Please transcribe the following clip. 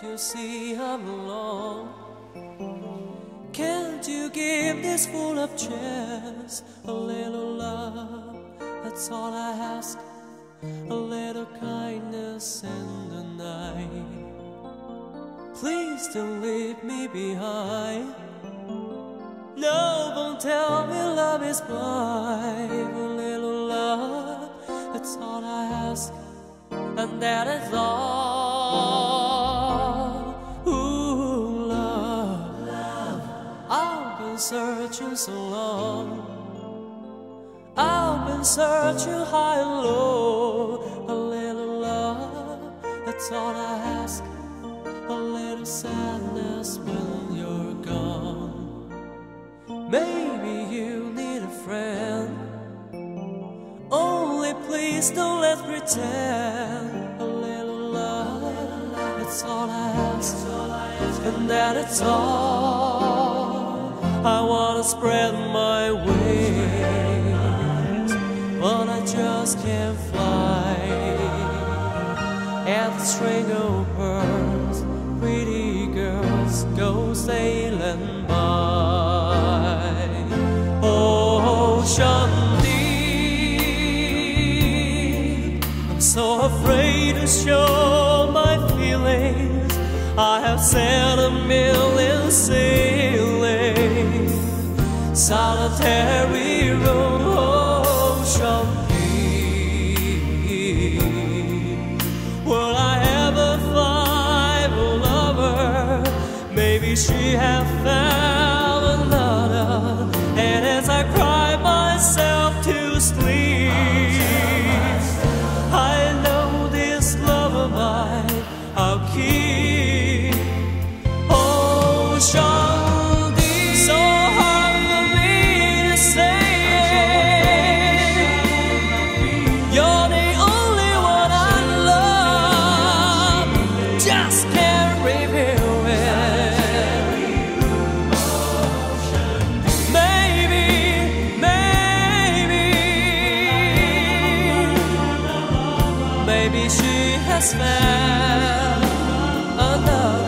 You see I'm alone? Can't you give this full of chance? A little love, that's all I ask. A little kindness in the night. Please don't leave me behind. No, don't tell me love is blind. A little love, that's all I ask and that is all. Ooh, love, love. I've been searching so long. Been searching high and low. A little love, that's all I ask. A little sadness when you're gone. Maybe you need a friend. Only please don't let's pretend a little love. That's all I ask, and that it's all. I wanna spread my wings, but I just can't fly. And the string of pretty girls go sailing by. Oh, Shanti, I'm so afraid to show my feelings. I have said a million sailing, solitary she have found another. And as I cry myself to sleep, she has found another.